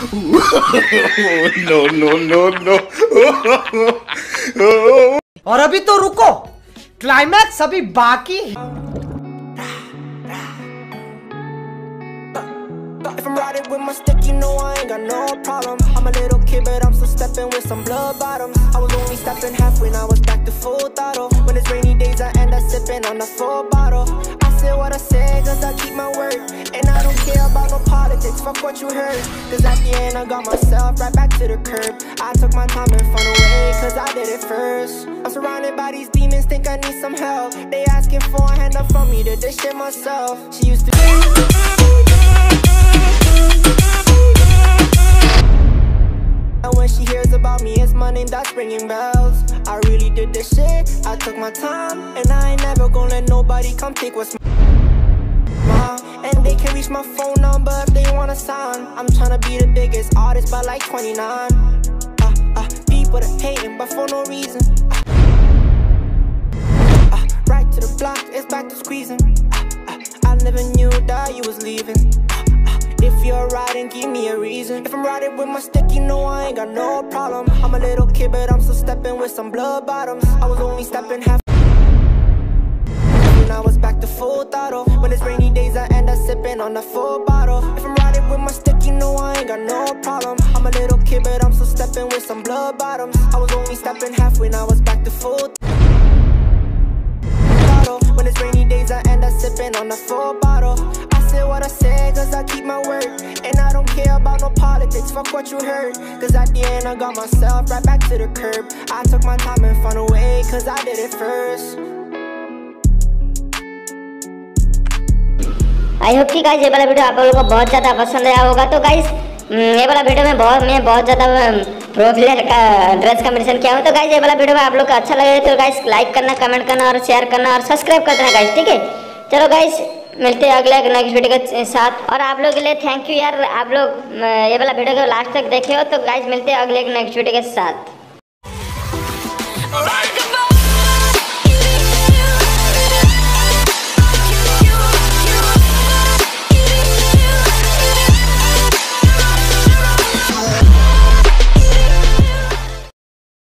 no, no, no, no. और अभी तो रुको क्लाइमैक्स अभी बाकी है If I'm riding with my stick, you know I ain't got no problem. I'm a little kid, but I'm still stepping with some blood bottoms. I was only stepping half when I was back to full throttle. When it's rainy days, I end up sipping on a full bottle. I say what I say, cause I keep my word. And I don't care about no politics, fuck what you heard. Cause at the end, I got myself right back to the curb. I took my time and fun away, cause I did it first. I'm surrounded by these demons, think I need some help. They asking for a hand up from me to this shit myself. She used to. And when she hears about me, it's my name that's ringing bells. I really did this shit, I took my time, and I ain't never gonna let nobody come take what's mine. They can reach my phone number if they wanna sign. I'm tryna be the biggest artist by like 29. Uh, uh, people that hating, but for no reason. Uh, uh, right to the block, it's back to squeezing. Uh, uh, I never knew that you was leaving. Uh, uh, if you're riding, give me a reason. If I'm riding with my stick, you know I ain't got no problem. I'm a little kid, but I'm still stepping with some blood bottoms. I was only stepping half. When I was back to full throttle. When it's rainy sipping on a full bottle. If I'm riding with my stick, you know I ain't got no problem. I'm a little kid, but I'm still stepping with some blood bottoms. I was only stepping half when I was back to full. When it's rainy days, I end up sipping on a full bottle. I say what I say, cause I keep my word. And I don't care about no politics, fuck what you heard. Cause at the end, I got myself right back to the curb. I took my time and fun away, cause I did it first. I hope कि guys ये वाला video आप लोगों को बहुत ज़्यादा पसंद आया होगा। तो गाइज़ ये वाला वीडियो में बहुत, मैं बहुत ज़्यादा प्रो प्लेयर का ड्रेस का किया हूँ। तो गाइज़ ये वाला वीडियो में आप लोग को अच्छा लगे तो गाइज़ लाइक करना कमेंट करना और शेयर करना और सब्सक्राइब कर देना गाइज़ ठीक है? चलो गाइज़ मिलते हैं अगले नेक्स्ट वीडियो के साथ। और आप लोग के लिए थैंक यू यार, आप लोग ये वाला वीडियो को लास्ट तक देखे हो तो गाइज़ मिलते हैं अगले नेक्स्ट वीडियो के साथ.